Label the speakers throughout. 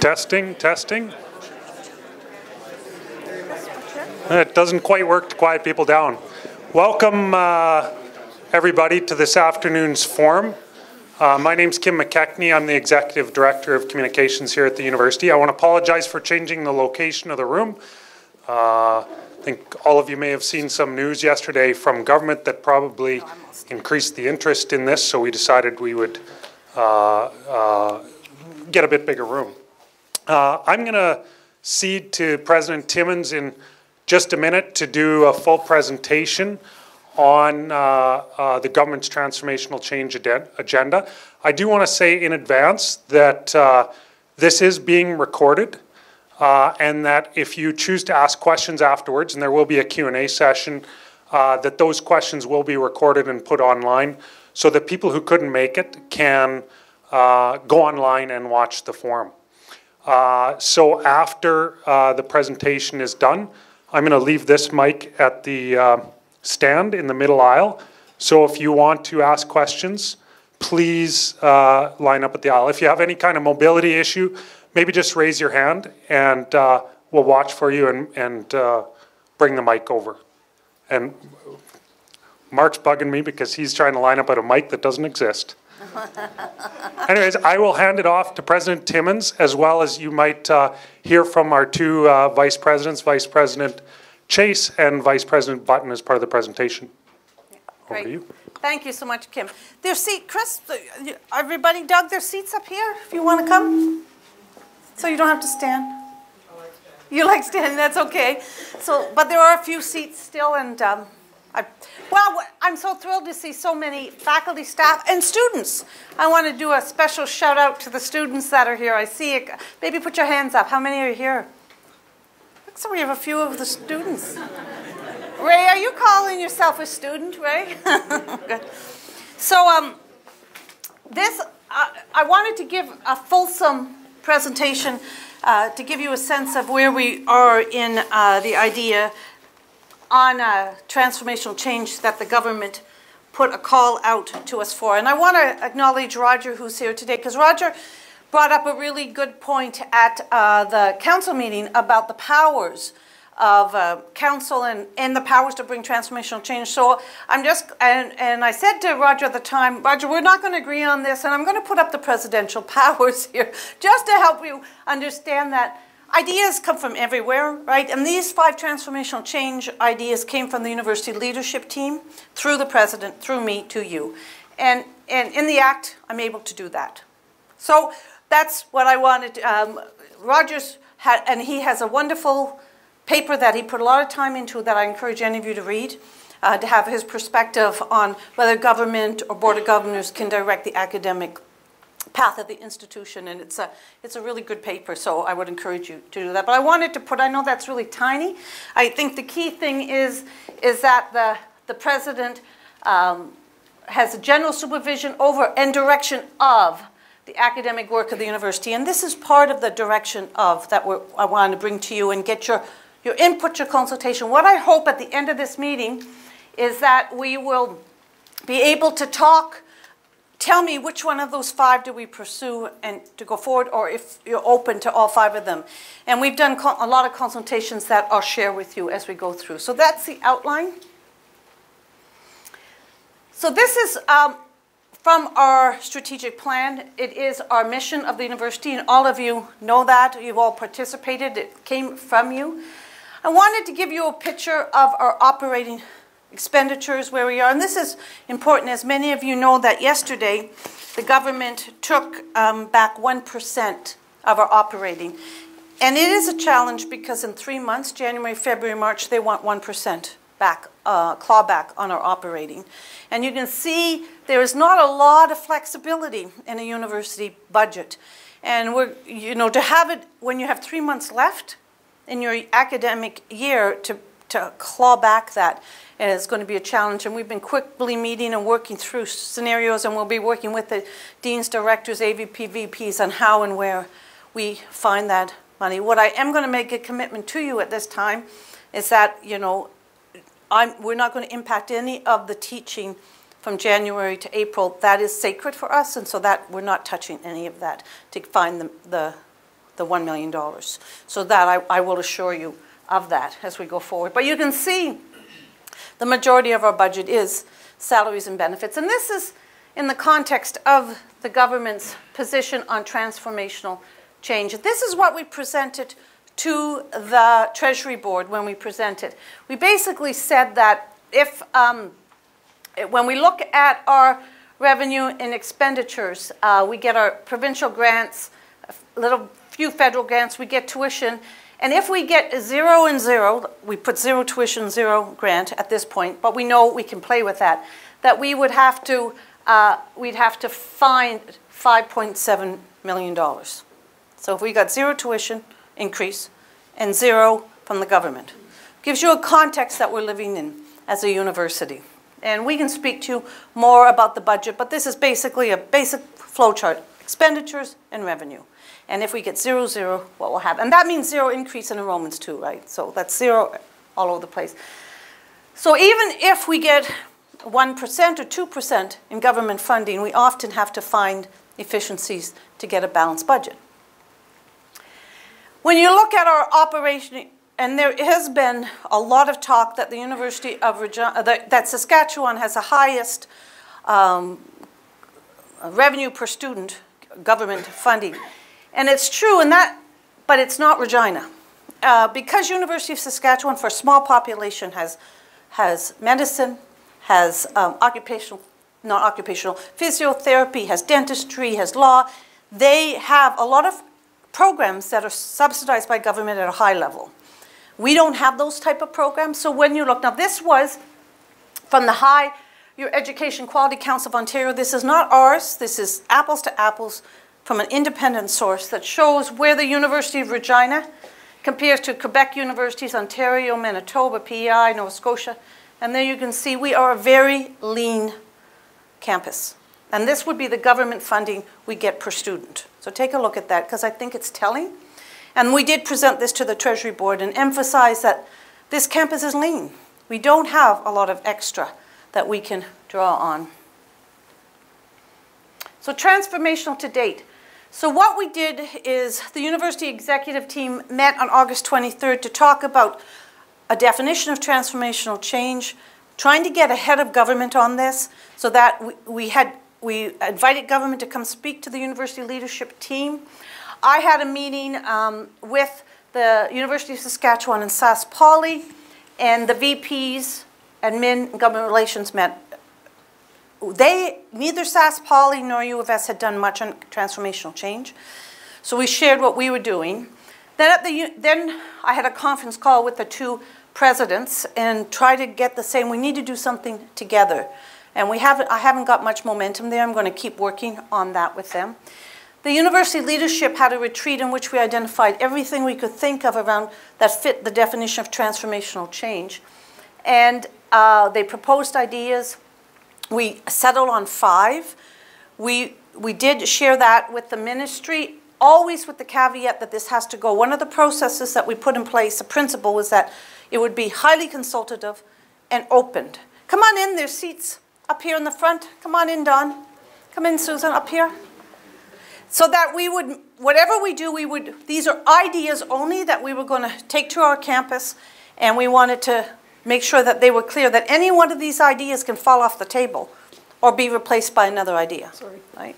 Speaker 1: Testing, testing. It doesn't quite work to quiet people down. Welcome, uh, everybody, to this afternoon's forum. Uh, my name's Kim McKechnie. I'm the Executive Director of Communications here at the University. I want to apologize for changing the location of the room. Uh, think all of you may have seen some news yesterday from government that probably increased the interest in this, so we decided we would uh, uh, get a bit bigger room. Uh, I'm going to cede to President Timmons in just a minute to do a full presentation on uh, uh, the government's transformational change agenda. I do want to say in advance that uh, this is being recorded uh, and that if you choose to ask questions afterwards, and there will be a Q&A session, uh, that those questions will be recorded and put online so that people who couldn't make it can uh, go online and watch the forum. Uh, so after uh, the presentation is done, I'm going to leave this mic at the uh, stand in the middle aisle. So if you want to ask questions, please line up at the aisle. If you have any kind of mobility issue, maybe just raise your hand and uh, we'll watch for you and, and uh, bring the mic over. And Mark's bugging me because he's trying to line up at a mic that doesn't exist. Anyways, I will hand it off to President Timmons, as well as you might uh, hear from our two uh, vice presidents, Vice President Chase and Vice President Button as part of the presentation.
Speaker 2: Over to you. Thank you so much, Kim. There's seat, Chris, everybody, Doug, there's seats up here if you want to come. So you don't have to stand. You like standing, that's okay. So, but there are a few seats still, and um, I, well, I'm so thrilled to see so many faculty, staff, and students. I want to do a special shout out to the students that are here. I see it. Maybe put your hands up. How many are here? Looks like we have a few of the students. Ray, are you calling yourself a student, Ray? Good. So, um, this, uh, I wanted to give a fulsome presentation uh, to give you a sense of where we are in uh, the idea on a transformational change that the government put a call out to us for. And I want to acknowledge Roger, who's here today, because Roger brought up a really good point at uh, the council meeting about the powers of uh, council and, and the powers to bring transformational change. So I'm just, and, and I said to Roger at the time, Roger, we're not going to agree on this, and I'm going to put up the presidential powers here just to help you understand that Ideas come from everywhere, right? And these five transformational change ideas came from the university leadership team, through the president, through me, to you. And, and in the act, I'm able to do that. So that's what I wanted. Um, Rogers had, and he has a wonderful paper that he put a lot of time into that I encourage any of you to read. Uh, to have his perspective on whether government or board of governors can direct the academic path of the institution, and it's a, it's a really good paper, so I would encourage you to do that. But I wanted to put, I know that's really tiny. I think the key thing is, is that the, the president um, has a general supervision over and direction of the academic work of the university. And this is part of the direction of that I want to bring to you and get your, your input, your consultation. What I hope at the end of this meeting is that we will be able to talk tell me which one of those five do we pursue and to go forward or if you're open to all five of them. And we've done a lot of consultations that I'll share with you as we go through. So that's the outline. So this is um, from our strategic plan. It is our mission of the university and all of you know that. You've all participated. It came from you. I wanted to give you a picture of our operating expenditures where we are. And this is important, as many of you know that yesterday the government took um, back 1% of our operating. And it is a challenge because in three months, January, February, March, they want 1% back, uh, clawback on our operating. And you can see there is not a lot of flexibility in a university budget. And we're, you know, to have it when you have three months left in your academic year to, to claw back that and it's going to be a challenge. And we've been quickly meeting and working through scenarios, and we'll be working with the deans, directors, AVP, VPs on how and where we find that money. What I am going to make a commitment to you at this time is that, you know, I'm, we're not going to impact any of the teaching from January to April. That is sacred for us, and so that we're not touching any of that to find the, the, the $1 million. So that I, I will assure you of that as we go forward. But you can see the majority of our budget is salaries and benefits. And this is in the context of the government's position on transformational change. This is what we presented to the Treasury Board when we presented. We basically said that if, um, when we look at our revenue and expenditures, uh, we get our provincial grants, a little few federal grants, we get tuition, and if we get zero and zero, we put zero tuition, zero grant at this point, but we know we can play with that, that we would have to, uh, we'd have to find $5.7 million. So if we got zero tuition increase and zero from the government, gives you a context that we're living in as a university. And we can speak to you more about the budget, but this is basically a basic flowchart, expenditures and revenue. And if we get zero, zero, what will happen? And that means zero increase in enrollments too, right? So that's zero all over the place. So even if we get 1% or 2% in government funding, we often have to find efficiencies to get a balanced budget. When you look at our operation, and there has been a lot of talk that the University of Regina, that, that Saskatchewan has the highest um, revenue per student government funding. And it's true, and that, but it's not Regina. Uh, because University of Saskatchewan, for a small population, has, has medicine, has um, occupational, not occupational, physiotherapy, has dentistry, has law, they have a lot of programs that are subsidized by government at a high level. We don't have those type of programs, so when you look, now this was from the high, your Education Quality Council of Ontario, this is not ours, this is apples to apples from an independent source that shows where the University of Regina compares to Quebec universities, Ontario, Manitoba, PEI, Nova Scotia. And there you can see we are a very lean campus. And this would be the government funding we get per student. So take a look at that because I think it's telling. And we did present this to the Treasury Board and emphasize that this campus is lean. We don't have a lot of extra that we can draw on. So transformational to date. So what we did is the university executive team met on August 23rd to talk about a definition of transformational change, trying to get ahead of government on this so that we, we had we invited government to come speak to the university leadership team. I had a meeting um, with the University of Saskatchewan and Sask Poly, and the VPs, admin, and government relations met they, neither Sask Poly nor U of S had done much on transformational change. So we shared what we were doing. Then, at the, then I had a conference call with the two presidents and tried to get the same, we need to do something together. And we haven't, I haven't got much momentum there. I'm going to keep working on that with them. The university leadership had a retreat in which we identified everything we could think of around that fit the definition of transformational change. And uh, they proposed ideas. We settled on five. We, we did share that with the ministry, always with the caveat that this has to go. One of the processes that we put in place, the principle was that it would be highly consultative and opened. Come on in, there's seats up here in the front. Come on in, Don. Come in, Susan, up here. So that we would, whatever we do, we would, these are ideas only that we were going to take to our campus, and we wanted to make sure that they were clear that any one of these ideas can fall off the table or be replaced by another idea. Sorry. Right?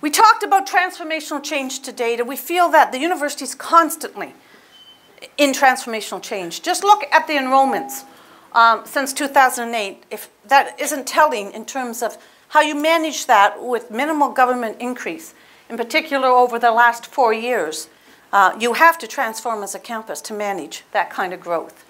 Speaker 2: We talked about transformational change to date, and we feel that the university is constantly in transformational change. Just look at the enrollments um, since 2008. If that isn't telling in terms of how you manage that with minimal government increase, in particular over the last four years, uh, you have to transform as a campus to manage that kind of growth.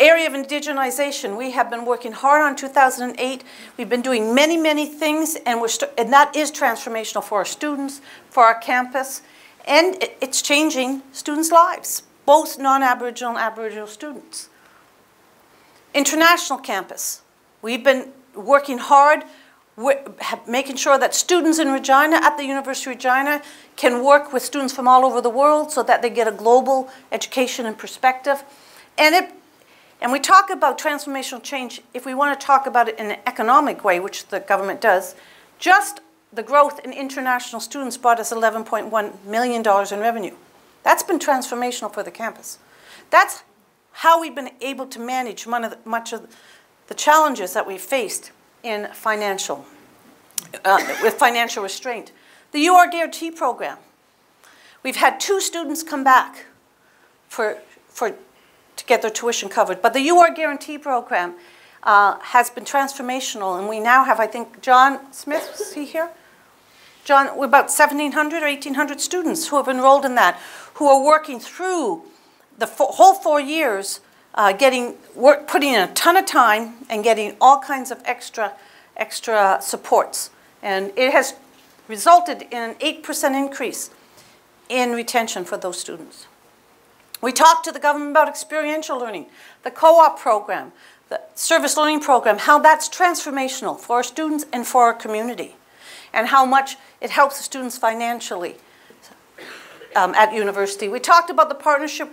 Speaker 2: Area of indigenization, we have been working hard on 2008. We've been doing many, many things, and, and that is transformational for our students, for our campus, and it it's changing students' lives, both non-Aboriginal and Aboriginal students. International campus, we've been working hard making sure that students in Regina, at the University of Regina, can work with students from all over the world so that they get a global education and perspective. And, it, and we talk about transformational change, if we want to talk about it in an economic way, which the government does, just the growth in international students brought us $11.1 million in revenue. That's been transformational for the campus. That's how we've been able to manage much of the challenges that we've faced in financial, uh, with financial restraint. The UR Guarantee Program. We've had two students come back for, for, to get their tuition covered, but the UR Guarantee Program uh, has been transformational, and we now have, I think, John Smith, is he here? John, about 1,700 or 1,800 students who have enrolled in that, who are working through the whole four years uh, getting work, putting in a ton of time and getting all kinds of extra, extra supports. And it has resulted in an 8% increase in retention for those students. We talked to the government about experiential learning, the co-op program, the service learning program, how that's transformational for our students and for our community, and how much it helps the students financially um, at university. We talked about the partnership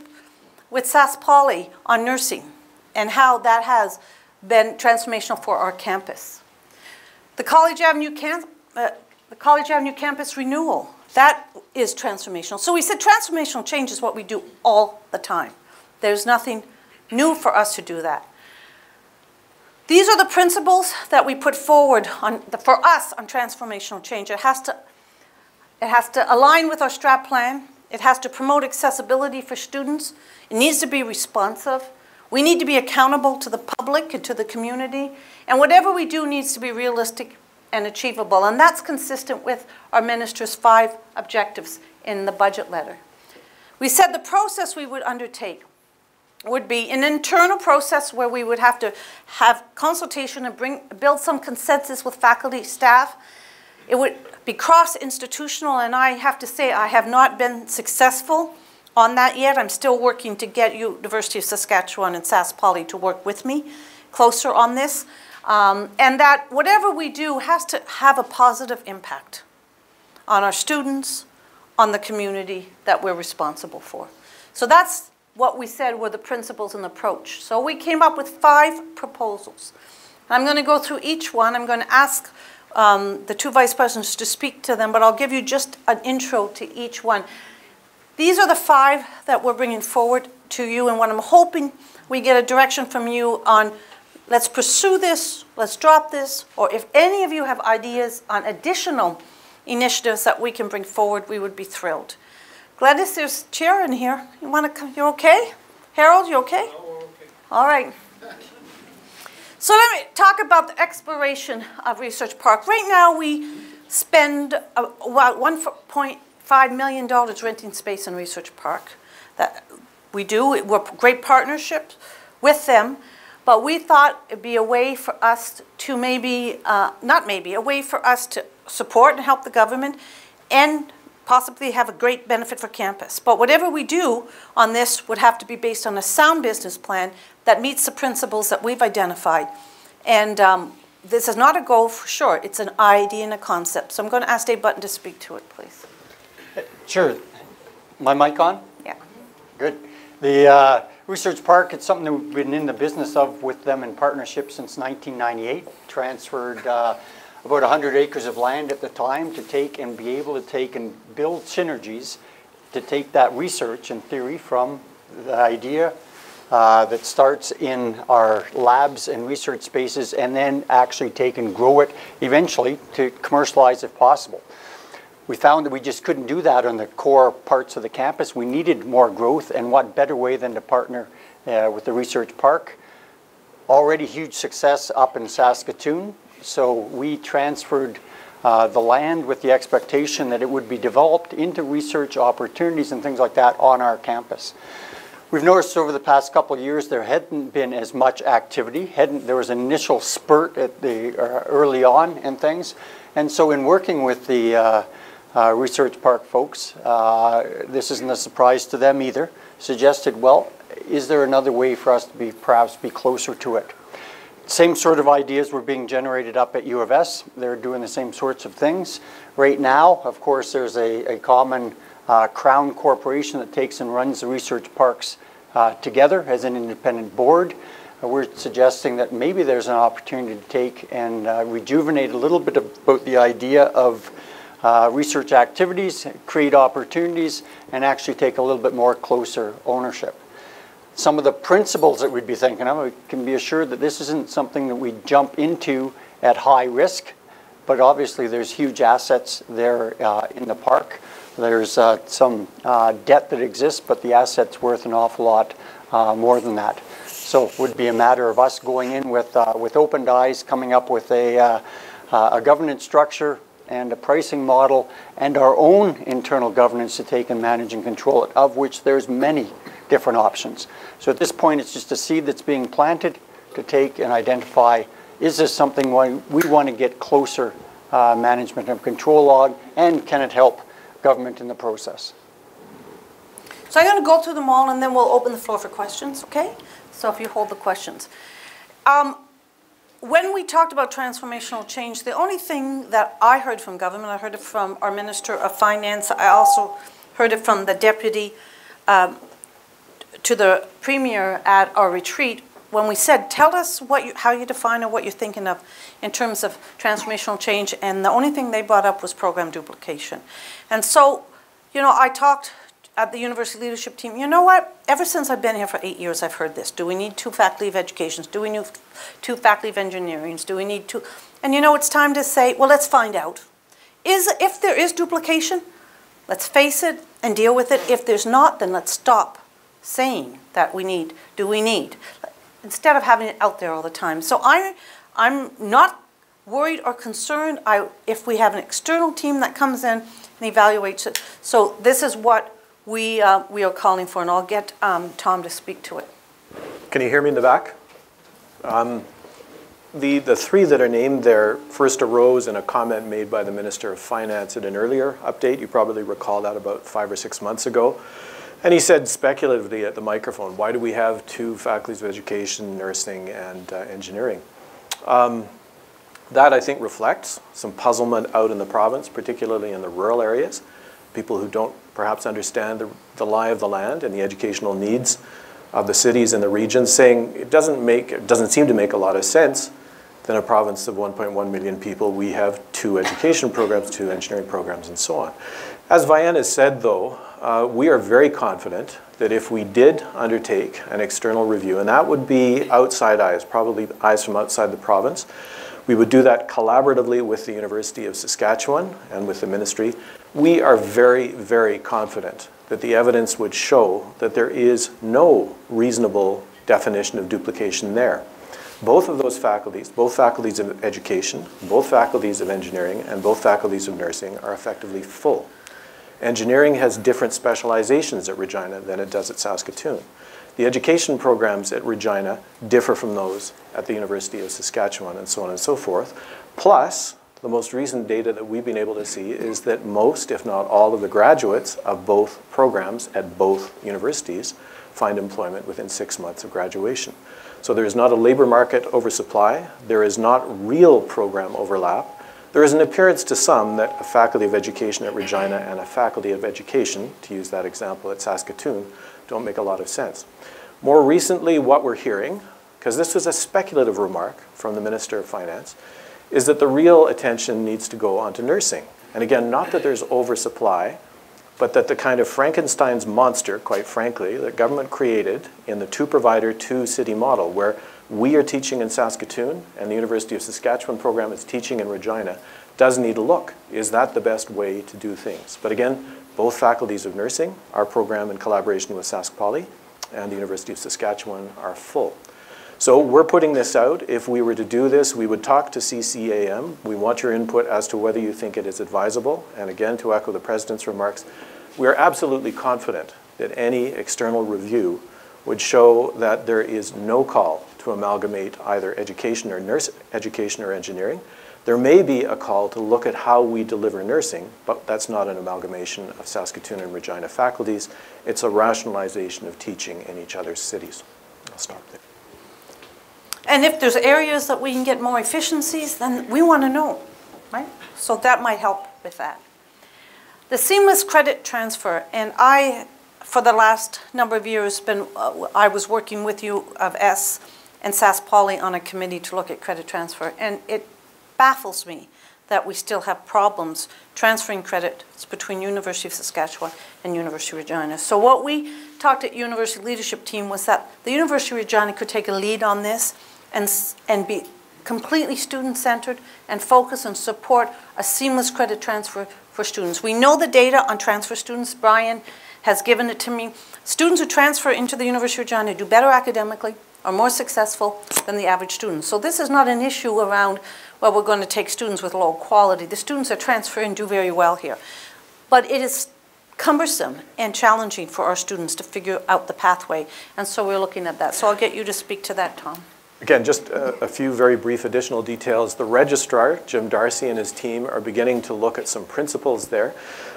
Speaker 2: with Sask Poly on nursing and how that has been transformational for our campus. The College Avenue, uh, the College Avenue campus renewal, that is transformational. So we said transformational change is what we do all the time. There's nothing new for us to do that. These are the principles that we put forward on the, for us on transformational change. It has to it has to align with our strat plan. It has to promote accessibility for students. It needs to be responsive. We need to be accountable to the public and to the community. And whatever we do needs to be realistic and achievable. And that's consistent with our minister's five objectives in the budget letter. We said the process we would undertake would be an internal process where we would have to have consultation and bring, build some consensus with faculty, staff. It would cross-institutional, and I have to say I have not been successful on that yet. I'm still working to get University of Saskatchewan and Sask Poly to work with me closer on this. Um, and that whatever we do has to have a positive impact on our students, on the community that we're responsible for. So that's what we said were the principles and approach. So we came up with five proposals. I'm going to go through each one. I'm going to ask um, the two vice presidents to speak to them, but I'll give you just an intro to each one. These are the five that we're bringing forward to you, and what I'm hoping we get a direction from you on let's pursue this, let's drop this, or if any of you have ideas on additional initiatives that we can bring forward, we would be thrilled. Gladys, there's chair in here. You want to come? You're okay? Harold, you okay? okay? All right. So let me talk about the exploration of Research Park. Right now, we spend about 1.8 $5 million renting space in Research Park. That we do, we're great partnerships with them, but we thought it'd be a way for us to maybe, uh, not maybe, a way for us to support and help the government and possibly have a great benefit for campus. But whatever we do on this would have to be based on a sound business plan that meets the principles that we've identified. And um, this is not a goal for sure, it's an idea and a concept. So I'm going to ask Dave Button to speak to it, please.
Speaker 3: Sure. My mic on?
Speaker 2: Yeah.
Speaker 3: Good. The uh, Research Park, it's something that we've been in the business of with them in partnership since 1998. Transferred uh, about 100 acres of land at the time to take and be able to take and build synergies to take that research and theory from the idea uh, that starts in our labs and research spaces and then actually take and grow it eventually to commercialize if possible. We found that we just couldn't do that on the core parts of the campus. We needed more growth, and what better way than to partner uh, with the research park. Already huge success up in Saskatoon, so we transferred uh, the land with the expectation that it would be developed into research opportunities and things like that on our campus. We've noticed over the past couple of years there hadn't been as much activity. Hadn't, there was an initial spurt at the uh, early on and things, and so in working with the uh, uh, Research Park folks, uh, this isn't a surprise to them either, suggested, well, is there another way for us to be perhaps be closer to it? Same sort of ideas were being generated up at U of S. They're doing the same sorts of things. Right now, of course, there's a, a common uh, Crown Corporation that takes and runs the research parks uh, together as an independent board. Uh, we're suggesting that maybe there's an opportunity to take and uh, rejuvenate a little bit about the idea of uh, research activities, create opportunities, and actually take a little bit more closer ownership. Some of the principles that we'd be thinking of, we can be assured that this isn't something that we jump into at high risk, but obviously there's huge assets there uh, in the park. There's uh, some uh, debt that exists, but the asset's worth an awful lot uh, more than that. So it would be a matter of us going in with, uh, with open eyes, coming up with a, uh, a governance structure and a pricing model and our own internal governance to take and manage and control it, of which there's many different options. So at this point, it's just a seed that's being planted to take and identify, is this something we want to get closer uh, management and control log, and can it help government in the process?
Speaker 2: So I'm going to go through them all, and then we'll open the floor for questions, okay? So if you hold the questions. Um, when we talked about transformational change, the only thing that I heard from government, I heard it from our Minister of Finance, I also heard it from the Deputy um, to the Premier at our retreat, when we said, tell us what you, how you define or what you're thinking of in terms of transformational change, and the only thing they brought up was program duplication. And so, you know, I talked at the university leadership team, you know what? Ever since I've been here for eight years, I've heard this. Do we need two faculty of education? Do we need two faculty of engineering? Do we need two? And you know, it's time to say, well, let's find out. Is If there is duplication, let's face it and deal with it. If there's not, then let's stop saying that we need, do we need, instead of having it out there all the time. So I, I'm not worried or concerned I, if we have an external team that comes in and evaluates it. So this is what we, uh, we are calling for, and I'll get um, Tom to speak to it.
Speaker 4: Can you hear me in the back? Um, the, the three that are named there first arose in a comment made by the Minister of Finance at an earlier update. You probably recall that about five or six months ago. And he said speculatively at the microphone, why do we have two faculties of education, nursing, and uh, engineering? Um, that, I think, reflects some puzzlement out in the province, particularly in the rural areas people who don't perhaps understand the, the lie of the land and the educational needs of the cities and the regions, saying it doesn't make, it doesn't seem to make a lot of sense that in a province of 1.1 million people, we have two education programs, two engineering programs, and so on. As Vianne has said, though, uh, we are very confident that if we did undertake an external review, and that would be outside eyes, probably eyes from outside the province, we would do that collaboratively with the University of Saskatchewan and with the ministry. We are very, very confident that the evidence would show that there is no reasonable definition of duplication there. Both of those faculties, both faculties of education, both faculties of engineering, and both faculties of nursing are effectively full. Engineering has different specializations at Regina than it does at Saskatoon. The education programs at Regina differ from those at the University of Saskatchewan and so on and so forth. Plus, the most recent data that we've been able to see is that most, if not all, of the graduates of both programs at both universities find employment within six months of graduation. So there is not a labor market oversupply. There is not real program overlap. There is an appearance to some that a faculty of education at Regina and a faculty of education, to use that example at Saskatoon, don't make a lot of sense. More recently, what we're hearing, because this was a speculative remark from the Minister of Finance, is that the real attention needs to go onto nursing. And again, not that there's oversupply, but that the kind of Frankenstein's monster, quite frankly, that government created in the two-provider, two-city model, where we are teaching in Saskatoon and the University of Saskatchewan program is teaching in Regina, does need a look. Is that the best way to do things? But again, both faculties of nursing, our program in collaboration with Sask Poly, and the University of Saskatchewan are full. So we're putting this out. If we were to do this, we would talk to CCAM. We want your input as to whether you think it is advisable. And again, to echo the President's remarks, we are absolutely confident that any external review would show that there is no call amalgamate either education or nurse education or engineering, there may be a call to look at how we deliver nursing, but that's not an amalgamation of Saskatoon and Regina faculties. It's a rationalization of teaching in each other's cities. I'll stop there.
Speaker 2: And if there's areas that we can get more efficiencies, then we want to know, right? So that might help with that. The seamless credit transfer, and I, for the last number of years, been uh, I was working with U of S and Sask Poly on a committee to look at credit transfer, and it baffles me that we still have problems transferring credits between University of Saskatchewan and University of Regina. So what we talked at University Leadership Team was that the University of Regina could take a lead on this and, and be completely student-centered and focus and support a seamless credit transfer for students. We know the data on transfer students. Brian has given it to me. Students who transfer into the University of Regina do better academically, are more successful than the average student. So this is not an issue around, well, we're going to take students with low quality. The students are transferring, do very well here. But it is cumbersome and challenging for our students to figure out the pathway. And so we're looking at that. So I'll get you to speak to that, Tom.
Speaker 4: Again, just a, a, few very brief additional details. The registrar, Jim Darcy, and his team are beginning to look at some principles there.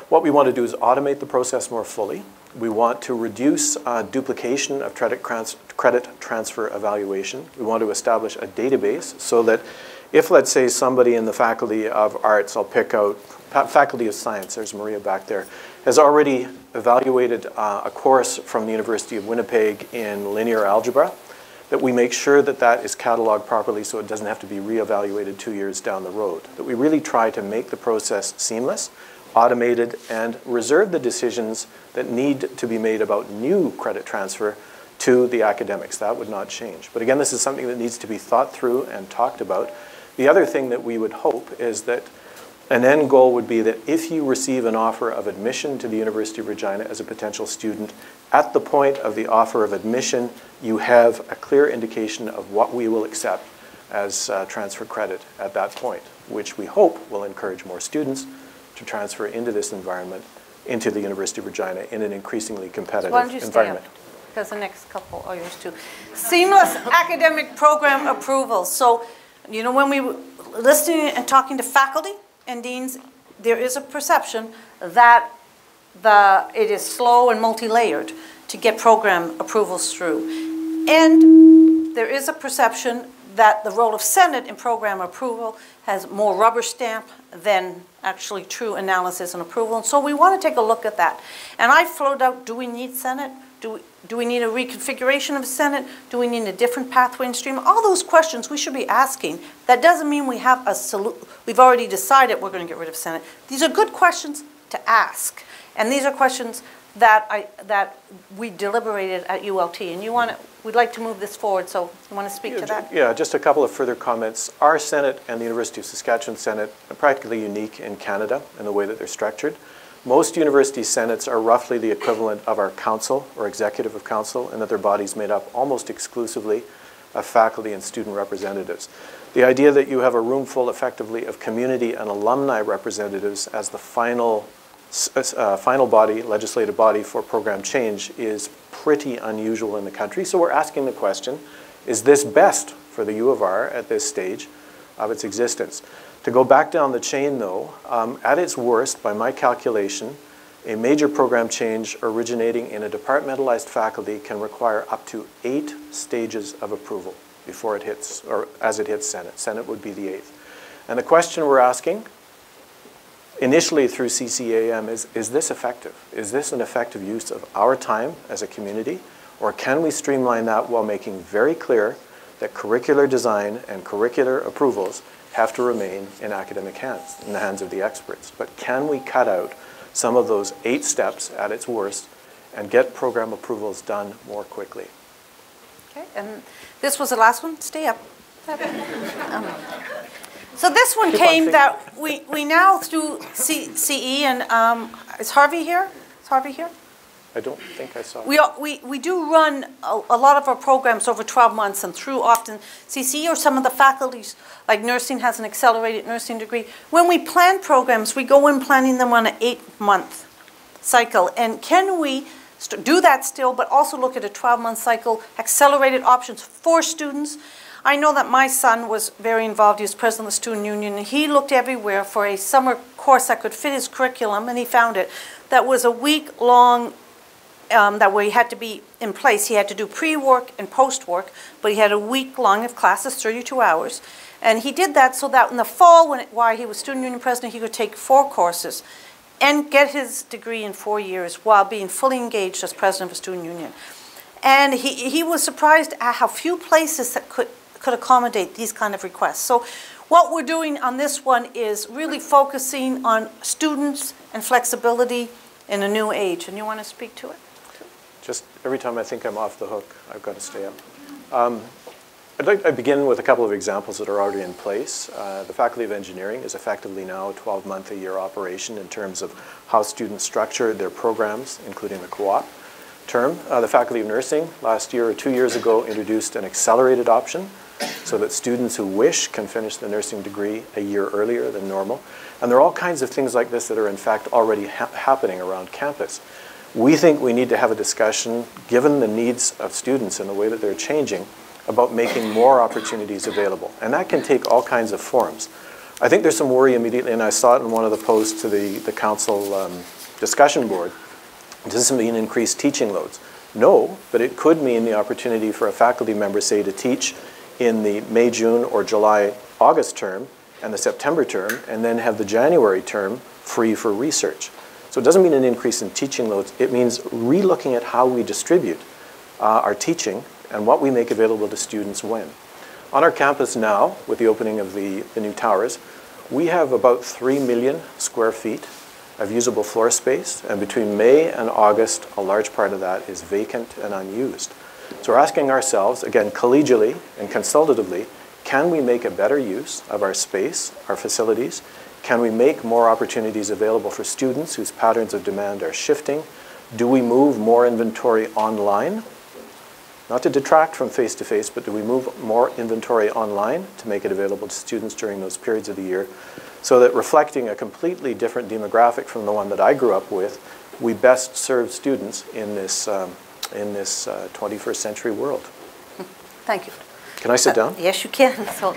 Speaker 4: What we want to do is automate the process more fully. We want to reduce uh, duplication of credit, credit transfer evaluation. We want to establish a database so that if, let's say, somebody in the Faculty of Arts, I'll pick out Faculty of Science, there's Maria back there, has already evaluated uh, a course from the University of Winnipeg in linear algebra, that we make sure that that is cataloged properly so it doesn't have to be reevaluated two years down the road. That we really try to make the process seamless, automated, and reserve the decisions that need to be made about new credit transfer to the academics. That would not change. But again, this is something that needs to be thought through and talked about. The other thing that we would hope is that an end goal would be that if you receive an offer of admission to the University of Regina as a potential student, at the point of the offer of admission, you have a clear indication of what we will accept as uh, transfer credit at that point, which we hope will encourage more students to transfer into this environment, into the University of Regina in an increasingly competitive
Speaker 2: so why don't you
Speaker 4: environment.
Speaker 2: Because the next couple are yours too. Seamless academic program approval. So, you know, when we were listening and talking to faculty and deans, there is a perception that the, it is slow and multi-layered to get program approvals through. And there is a perception that the role of Senate in program approval has more rubber stamp than actually true analysis and approval. And so we want to take a look at that. And I float out, do we need Senate? Do we, do we need a reconfiguration of Senate? Do we need a different pathway and stream? All those questions we should be asking. That doesn't mean we have a solution. We've already decided we're going to get rid of Senate. These are good questions to ask. And these are questions that I that we deliberated at ULT. And you want to, we'd like to move this forward, so you want to speak
Speaker 4: yeah,
Speaker 2: to that?
Speaker 4: Yeah, just a couple of further comments. Our Senate and the University of Saskatchewan Senate are practically unique in Canada in the way that they're structured. Most university senates are roughly the equivalent of our council or executive of council and that their bodies made up almost exclusively of faculty and student representatives. The idea that you have a room full effectively of community and alumni representatives as the final uh, final body, legislative body for program change is pretty unusual in the country. So we're asking the question, is this best for the U of R at this stage of its existence? To go back down the chain though, um, at its worst, by my calculation, a major program change originating in a departmentalized faculty can require up to eight stages of approval before it hits, or as it hits Senate. Senate would be the eighth. And the question we're asking initially through CCAM is, is this effective? Is this an effective use of our time as a community? Or can we streamline that while making very clear that curricular design and curricular approvals have to remain in academic hands, in the hands of the experts? But can we cut out some of those eight steps at its worst and get program approvals done more quickly?
Speaker 2: Okay, and this was the last one. Stay up. Um, so this one came that we, we now through C, CE and um, is Harvey here? Is Harvey here?
Speaker 4: I don't think I saw.
Speaker 2: We, we, we do run a, a, lot of our programs over 12 months and through often CCE or some of the faculties, like nursing has an accelerated nursing degree. When we plan programs, we go in planning them on an eight-month cycle. And can we do that still, but also look at a 12-month cycle, accelerated options for students, I know that my son was very involved. He was president of the student union, and he looked everywhere for a summer course that could fit his curriculum, and he found it. That was a week long, um, that way he had to be in place. He had to do pre-work and post-work, but he had a week long of classes, 32 hours. And he did that so that in the fall, when it, while he was student union president, he could take four courses and get his degree in four years while being fully engaged as president of a student union. And he, he was surprised at how few places that could, could accommodate these kind of requests. So what we're doing on this one is really focusing on students and flexibility in a new age. And you want to speak to it?
Speaker 4: Just every time I think I'm off the hook, I've got to stay up. Um, I'd like to begin with a couple of examples that are already in place. Uh, the Faculty of Engineering is effectively now a 12-month-a-year operation in terms of how students structure their programs, including the co-op term. Uh, the Faculty of Nursing last year or two years ago introduced an accelerated option so that students who wish can finish the nursing degree a year earlier than normal. And there are all kinds of things like this that are in fact already ha happening around campus. We think we need to have a discussion, given the needs of students and the way that they're changing, about making more opportunities available. And that can take all kinds of forms. I think there's some worry immediately, and I saw it in one of the posts to the, the council um, discussion board. Does this mean increased teaching loads? No, but it could mean the opportunity for a faculty member, say, to teach in the May, June, or July, August term, and the September term, and then have the January term free for research. So it doesn't mean an increase in teaching loads. It means relooking at how we distribute uh, our teaching and what we make available to students when. On our campus now, with the opening of the, the new towers, we have about 3 million square feet of usable floor space, and between May and August, a large part of that is vacant and unused. So we're asking ourselves, again, collegially and consultatively, can we make a better use of our space, our facilities? Can we make more opportunities available for students whose patterns of demand are shifting? Do we move more inventory online not to detract from face-to-face, -face, but do we move more inventory online to make it available to students during those periods of the year so that reflecting a completely different demographic from the one that I grew up with, we best serve students in this, um, in this uh, 21st century world.
Speaker 2: Thank you.
Speaker 4: Can I sit uh, down?
Speaker 2: Yes, you can. So,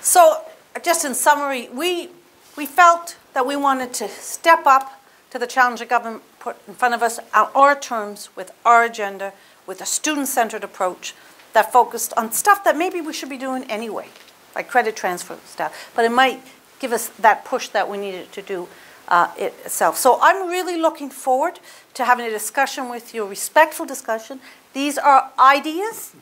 Speaker 2: so just in summary, we, we felt that we wanted to step up to the challenge the government put in front of us on our terms with our agenda with a student-centered approach that focused on stuff that maybe we should be doing anyway, like credit transfer stuff, but it might give us that push that we needed to do uh, itself. So I'm really looking forward to having a discussion with you, a respectful discussion. These are ideas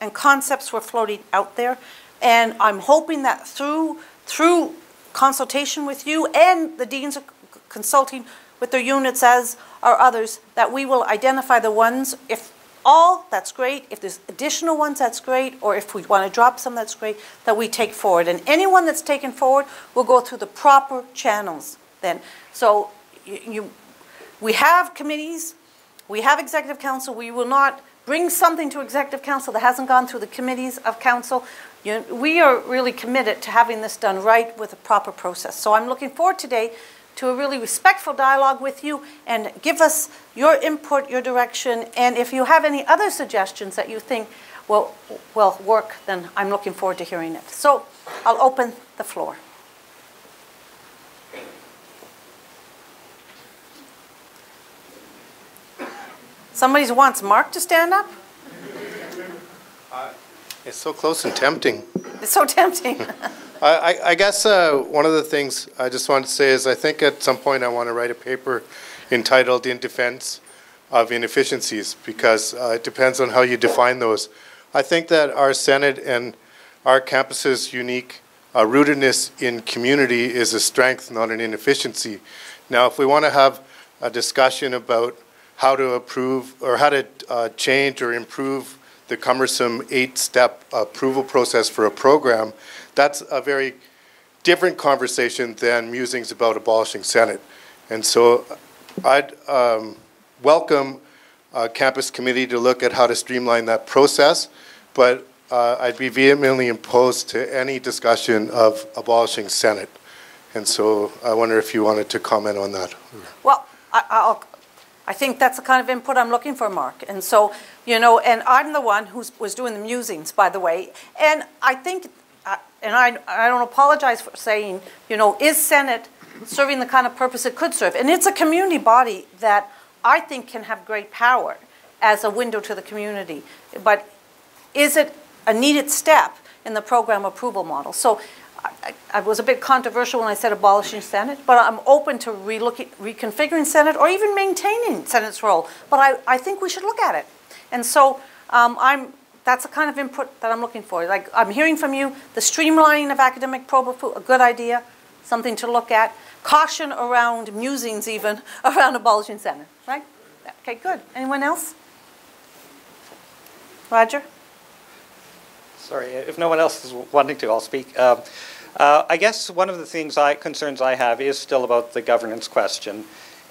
Speaker 2: and concepts we're floating out there, and I'm hoping that through through consultation with you and the deans consulting with their units as are others, that we will identify the ones, if all, that's great. If there's additional ones, that's great. Or if we want to drop some, that's great, that we take forward. And anyone that's taken forward will go through the proper channels then. So you, you, we have committees, we have executive council. We will not bring something to executive council that hasn't gone through the committees of council. You, we are really committed to having this done right with a proper process. So I'm looking forward today to a really respectful dialogue with you and give us your input, your direction, and if you have any other suggestions that you think will, will work, then I'm looking forward to hearing it. So I'll open the floor. Somebody wants Mark to stand up?
Speaker 5: Uh, it's so close and tempting.
Speaker 2: It's so tempting.
Speaker 5: I, I guess uh, one of the things I just wanted to say is I think at some point I want to write a paper entitled In Defense of Inefficiencies because uh, it depends on how you define those. I think that our Senate and our campus's unique uh, rootedness in community is a strength, not an inefficiency. Now, if we want to have a discussion about how to approve or how to uh, change or improve the cumbersome eight-step approval process for a program, that's a very different conversation than musings about abolishing Senate. And so I'd um, welcome a campus committee to look at how to streamline that process, but uh, I'd be vehemently opposed to any discussion of abolishing Senate. And so I wonder if you wanted to comment on that.
Speaker 2: Well, I, will I think that's the kind of input I'm looking for, Mark. And so, you know, and I'm the one who was doing the musings, by the way. And I think, uh, and I, I don't apologize for saying, you know, is Senate serving the kind of purpose it could serve? And it's a community body that I think can have great power as a window to the community. But is it a needed step in the program approval model? So I, I was a bit controversial when I said abolishing Senate, but I'm open to relooking, reconfiguring Senate or even maintaining Senate's role. But I, I think we should look at it. And so um, I'm, that's the kind of input that I'm looking for. Like I'm hearing from you, the streamlining of academic probe, a good idea, something to look at. Caution around musings even around abolishing Senate, right? Okay, good. Anyone else? Roger?
Speaker 6: Sorry, if no one else is wanting to, I'll speak. Um, uh, I guess one of the things I, concerns I have is still about the governance question.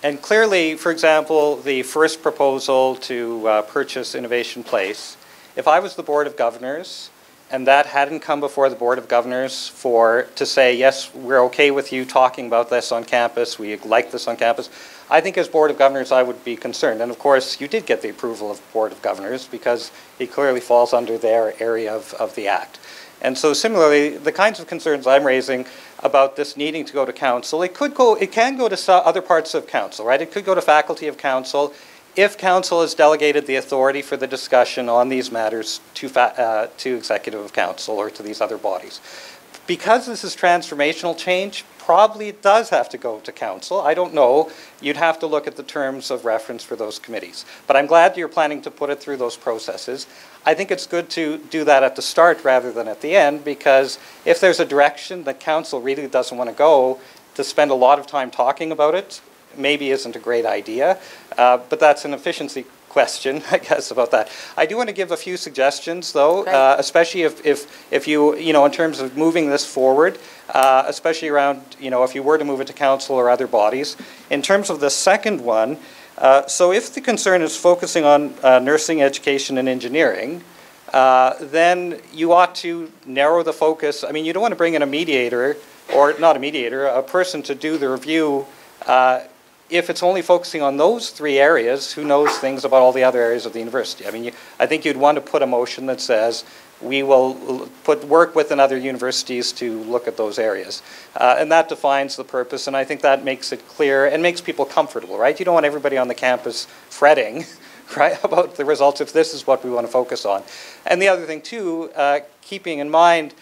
Speaker 6: And clearly, for example, the first proposal to uh, purchase Innovation Place, if I was the Board of Governors and that hadn't come before the Board of Governors for, to say, yes, we're okay with you talking about this on campus, we like this on campus, I think as Board of Governors I would be concerned. And of course, you did get the approval of Board of Governors because it clearly falls under their area of, of the Act. And so similarly, the kinds of concerns I'm raising about this needing to go to council, it could go, it can go to other parts of council, right? It could go to faculty of council if council has delegated the authority for the discussion on these matters to, uh, to executive of council or to these other bodies. Because this is transformational change, probably it does have to go to council. I don't know. You'd have to look at the terms of reference for those committees. But I'm glad you're planning to put it through those processes. I think it's good to do that at the start rather than at the end because if there's a direction that council really doesn't want to go, to spend a lot of time talking about it maybe isn't a great idea. Uh, but that's an efficiency question, I guess, about that. I do want to give a few suggestions, though, uh, especially if, if, if you, you know, in terms of moving this forward, uh, especially around, you know, if you were to move it to council or other bodies. In terms of the second one, uh, so if the concern is focusing on uh, nursing education and engineering, uh, then you ought to narrow the focus. I mean, you don't want to bring in a mediator, or not a mediator, a person to do the review uh, if it's only focusing on those three areas, who knows things about all the other areas of the university? I mean, you, I think you'd want to put a motion that says we will put work with other universities to look at those areas. Uh, and that defines the purpose, and I think that makes it clear and makes people comfortable, right? You don't want everybody on the campus fretting, right, about the results if this is what we want to focus on. And the other thing, too, uh, keeping in mind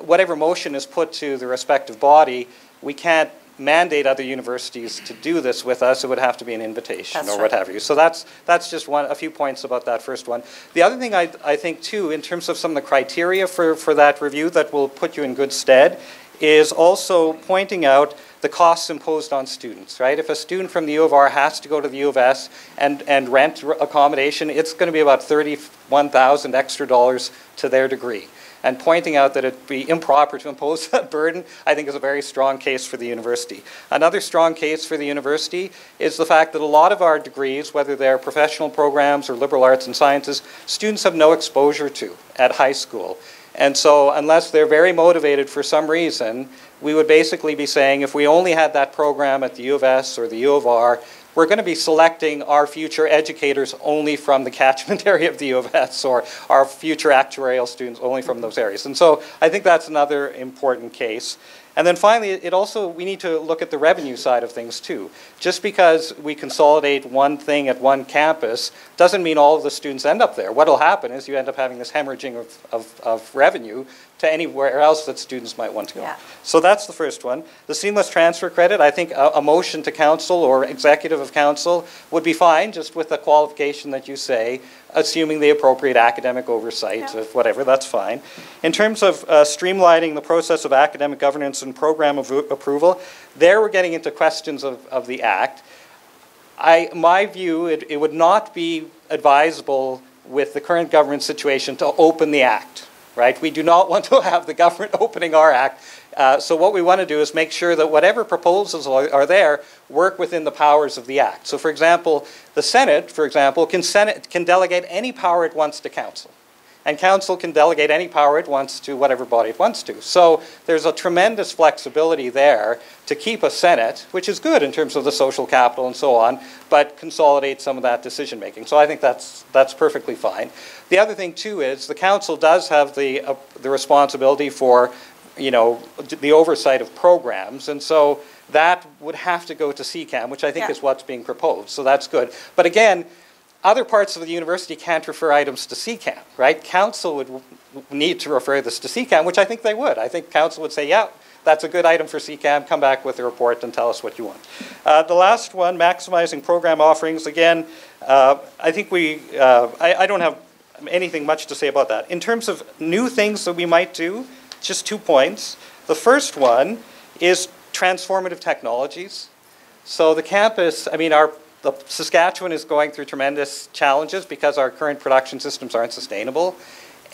Speaker 6: whatever motion is put to the respective body, we can't mandate other universities to do this with us, it would have to be an invitation
Speaker 2: That's
Speaker 6: or what have you. So that's, that's just one, a few points about that first one. The other thing I, I think too, in terms of some of the criteria for, for that review that will put you in good stead, is also pointing out the costs imposed on students, right? If a student from the U of R has to go to the U of S and, and rent accommodation, it's going to be about 31,000 extra dollars to their degree and pointing out that it'd be improper to impose that burden, I think is a very strong case for the university. Another strong case for the university is the fact that a lot of our degrees, whether they're professional programs or liberal arts and sciences, students have no exposure to at high school. And so unless they're very motivated for some reason, we would basically be saying if we only had that program at the U of S or the U of R, we're going to be selecting our future educators only from the catchment area of the U of S or our future actuarial students only from those areas. And so I think that's another important case. And then finally, it also, we need to look at the revenue side of things too. Just because we consolidate one thing at one campus doesn't mean all of the students end up there. What will happen is you end up having this hemorrhaging of, of, of revenue to anywhere else that students might want to go.
Speaker 2: Yeah.
Speaker 6: So that's the first one. The seamless transfer credit, I think a, a motion to council or executive of council would be fine, just with the qualification that you say, assuming the appropriate academic oversight
Speaker 2: Yeah.
Speaker 6: of whatever, that's fine. In terms of uh, streamlining the process of academic governance and program of approval, there we're getting into questions of, of the act. I, my view, it, it would not be advisable with the current government situation to open the act, right? We do not want to have the government opening our act. Uh, so what we want to do is make sure that whatever proposals are, there work within the powers of the act. So for example, the Senate, for example, can, Senate, can delegate any power it wants to council. And council can delegate any power it wants to whatever body it wants to. So there's a tremendous flexibility there to keep a Senate, which is good in terms of the social capital and so on, but consolidate some of that decision making. So I think that's, that's perfectly fine. The other thing too is the council does have the, uh, the responsibility for, you know, the oversight of programs. And so that would have to go to CCAM, which I think
Speaker 2: Yeah.
Speaker 6: is what's being proposed. So that's good. But again, other parts of the university can't refer items to CCAM, right? Council would need to refer this to CCAM, which I think they would. I think council would say, yeah, that's a good item for CCAM, come back with a report and tell us what you want. Uh, the last one, maximizing program offerings, again, uh, I think we, uh, I, I don't have anything much to say about that. In terms of new things that we might do, just two points. The first one is transformative technologies. So the campus, I mean, our the Saskatchewan is going through tremendous challenges because our current production systems aren't sustainable.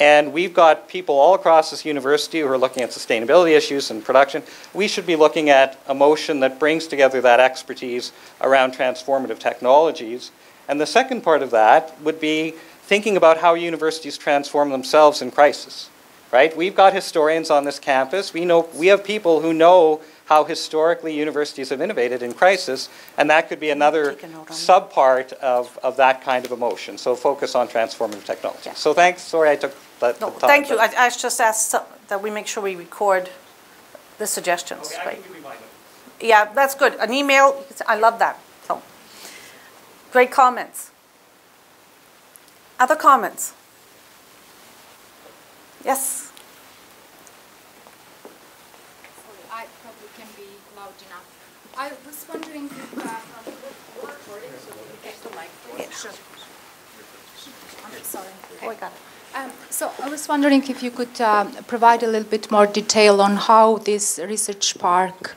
Speaker 6: And we've got people all across this university who are looking at sustainability issues and production. We should be looking at a motion that brings together that expertise around transformative technologies. And the second part of that would be thinking about how universities transform themselves in crisis. Right? We've got historians on this campus. We know we have people who know how historically universities have innovated in crisis, and that could be another subpart of, of that kind of emotion. So focus on transformative technology.
Speaker 2: Yeah.
Speaker 6: So thanks. Sorry I took that.
Speaker 2: No,
Speaker 6: the time,
Speaker 2: thank you. I, I just asked that we make sure we record the suggestions,
Speaker 6: Okay, I
Speaker 2: right?
Speaker 6: can give you mine.
Speaker 2: Yeah, that's good. An email, I love that. So, great comments. Other comments? Yes?
Speaker 7: I probably can be loud enough. I was wondering if, uh, from Sure. I'm sorry.
Speaker 2: Oh, I got it.
Speaker 7: Um, So I was wondering if you could um, provide a little bit more detail on how this research park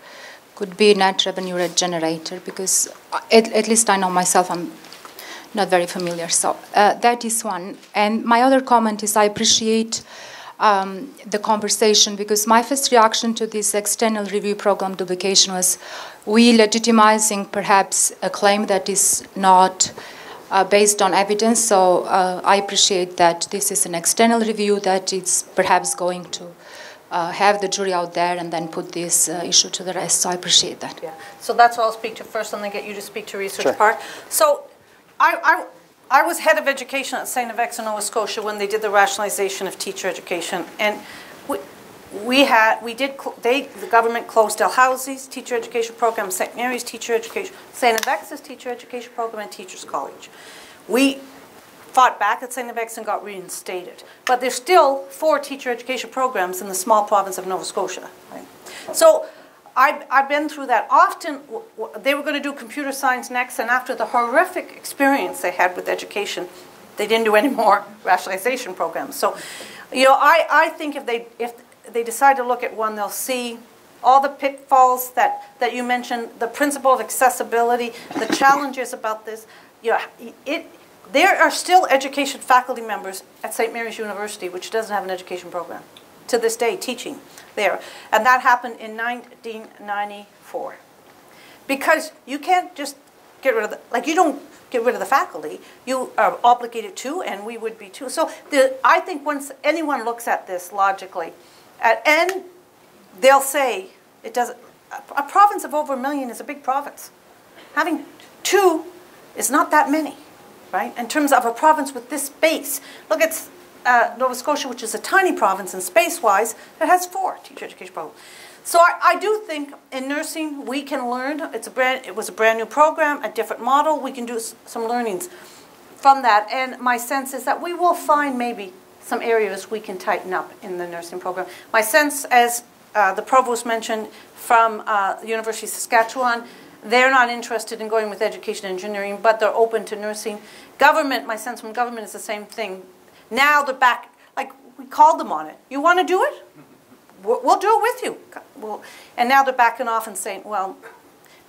Speaker 7: could be a net revenue generator, because uh, at, at least I know myself, I'm not very familiar. So uh, that is one. And my other comment is I appreciate um, the conversation because my first reaction to this external review program duplication was we legitimizing perhaps a claim that is not uh, based on evidence. So uh, I appreciate that this is an external review that is perhaps going to uh, have the jury out there and then put this uh, issue to the rest. So I appreciate that.
Speaker 2: Yeah, so that's what I'll speak to first, and then get you to speak to Research
Speaker 3: Sure.
Speaker 2: Park. So, I, I, I was head of education at St. FX in Nova Scotia when they did the rationalization of teacher education, and we, we had, we did, they, the government closed Dalhousie's teacher education program, St. Mary's teacher education, St. FX's teacher education program, and Teachers College. We fought back at St. FX and got reinstated. But there's still four teacher education programs in the small province of Nova Scotia. Right? So I've, I've been through that. Often they were going to do computer science next, and after the horrific experience they had with education, they didn't do any more rationalization programs. So, you know, I, I think if they if they decide to look at one, they'll see all the pitfalls that, that you mentioned, the principle of accessibility, the challenges about this. You know, it, there are still education faculty members at St. Mary's University, which doesn't have an education program, to this day, teaching there. And that happened in 1994. Because you can't just get rid of the, like you don't get rid of the faculty, you are obligated to, and we would be too. So the, I think once anyone looks at this logically, at, and they'll say, it doesn't, a, a province of over a million is a big province. Having two is not that many, right? In terms of a province with this space. Look at uh, Nova Scotia, which is a tiny province and space-wise, that has four teacher education programs. So I, I do think in nursing we can learn. It's a brand. It was a brand new program, a different model. We can do some learnings from that. And my sense is that we will find maybe some areas we can tighten up in the nursing program. My sense, as uh, the provost mentioned from uh, the University of Saskatchewan, they're not interested in going with education engineering, but they're open to nursing. Government, my sense from government is the same thing. Now they're back, like we called them on it. You want to do it? We'll we'll do it with you. We'll, and now they're backing off and saying, well,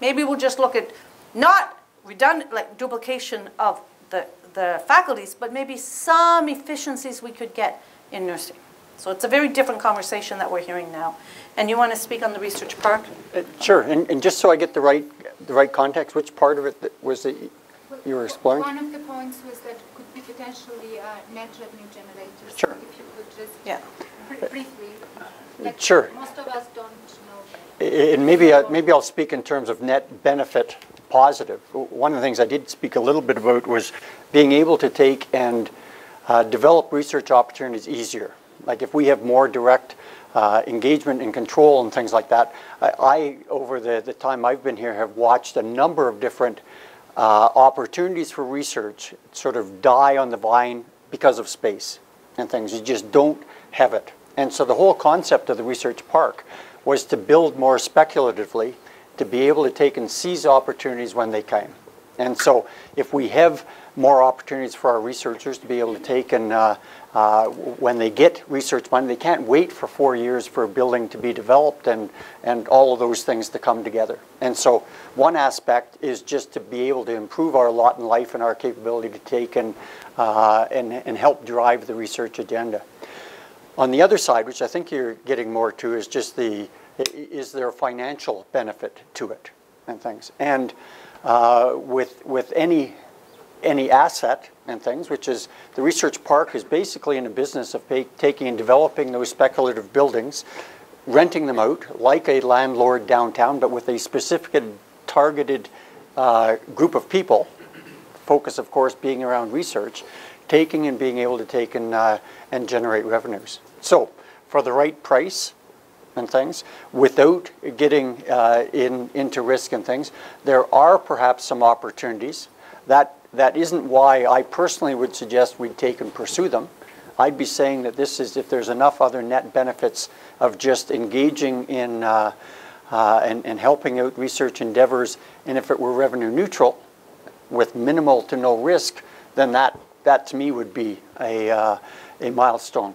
Speaker 2: maybe we'll just look at not redundant, like duplication of the, the faculties, but maybe some efficiencies we could get in nursing. So it's a very different conversation that we're hearing now. And you want to speak on the research park?
Speaker 3: Uh, Sure, and, and just so I get the right, the right context, which part of it that was that you were exploring?
Speaker 7: One of the points was that could be potentially uh, net revenue generators.
Speaker 3: Sure.
Speaker 7: If you could just
Speaker 2: Yeah.
Speaker 7: br- briefly. like,
Speaker 3: Sure.
Speaker 7: Most of us don't know.
Speaker 3: And maybe, I- maybe I'll speak in terms of net benefit positive. One of the things I did speak a little bit about was being able to take and uh, develop research opportunities easier. Like if we have more direct uh, engagement and control and things like that. I, I over the, the time I've been here, have watched a number of different uh, opportunities for research sort of die on the vine because of space and things. You just don't have it. And so the whole concept of the research park was to build more speculatively, to be able to take and seize opportunities when they came. And so if we have more opportunities for our researchers to be able to take and uh, uh, when they get research money, they can't wait for four years for a building to be developed and, and all of those things to come together. And so one aspect is just to be able to improve our lot in life and our capability to take and, uh, and, and help drive the research agenda. On the other side, which I think you're getting more to, is just the, is there a financial benefit to it and things. And uh, with, with any, any asset and things, which is the research park is basically in the business of pay, taking and developing those speculative buildings, renting them out like a landlord downtown, but with a specific targeted uh, group of people, focus of course being around research, taking and being able to take and, uh, and generate revenues. So for the right price and things, without getting uh, in, into risk and things, there are perhaps some opportunities. That, that isn't why I personally would suggest we take and pursue them. I'd be saying that this is if there's enough other net benefits of just engaging in uh, uh, and, and helping out research endeavors, and if it were revenue neutral with minimal to no risk, then that, that to me would be a, uh, a milestone.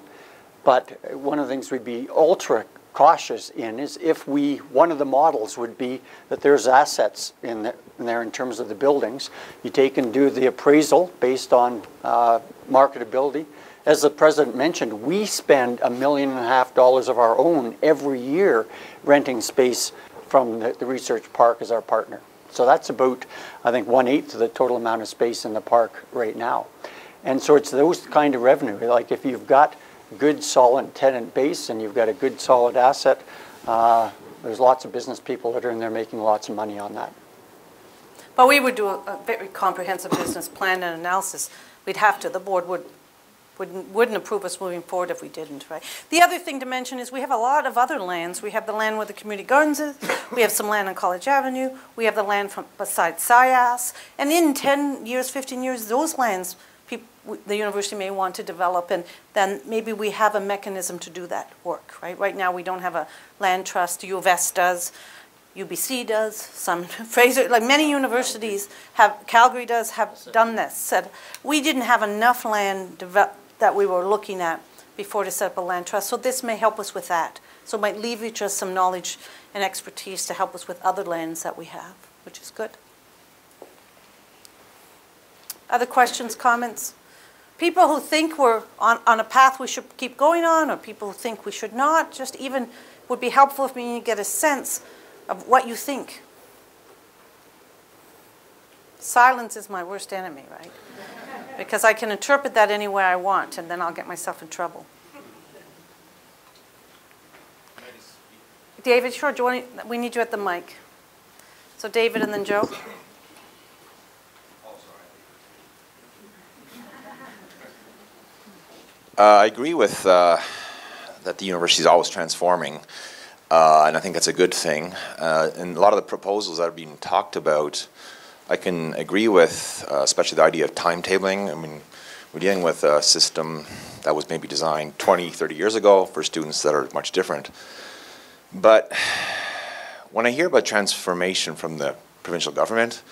Speaker 3: But one of the things we'd be ultra cautious in is if we, one of the models would be that there's assets in, the, in there in terms of the buildings. You take and do the appraisal based on uh, marketability. As the president mentioned, we spend a million and a half dollars of our own every year renting space from the, the research park as our partner. So that's about, I think, one-eighth of the total amount of space in the park right now. And so it's those kind of revenue. Like if you've got good solid tenant base and you've got a good solid asset, uh, there's lots of business people that are in there making lots of money on that.
Speaker 2: But we would do a, a very comprehensive business plan and analysis. We'd have to, the board would, wouldn't, wouldn't approve us moving forward if we didn't, right? The other thing to mention is we have a lot of other lands. We have the land where the community gardens is, we have some land on College Avenue, we have the land from beside SIAST, and in 10 years, 15 years, those lands the university may want to develop, and then maybe we have a mechanism to do that work, right? Right now, we don't have a land trust. U of S does, UBC does, some Fraser, like many universities have, Calgary does, have done this. Said we didn't have enough land that we were looking at before to set up a land trust, so this may help us with that. So it might leverage us some knowledge and expertise to help us with other lands that we have, which is good. Other questions, comments? People who think we're on, on a path we should keep going on, or people who think we should not, just even would be helpful if we get a sense of what you think. Silence is my worst enemy, right? Because I can interpret that any way I want, and then I'll get myself in trouble. David, sure. Do you want to, we need you at the mic. So David and then Joe.
Speaker 8: I agree with uh, that the university is always transforming, uh, and I think that's a good thing. Uh, and a lot of the proposals that are being talked about, I can agree with, uh, especially the idea of timetabling. I mean, we're dealing with a system that was maybe designed 20, 30 years ago for students that are much different. But when I hear about transformation from the provincial government,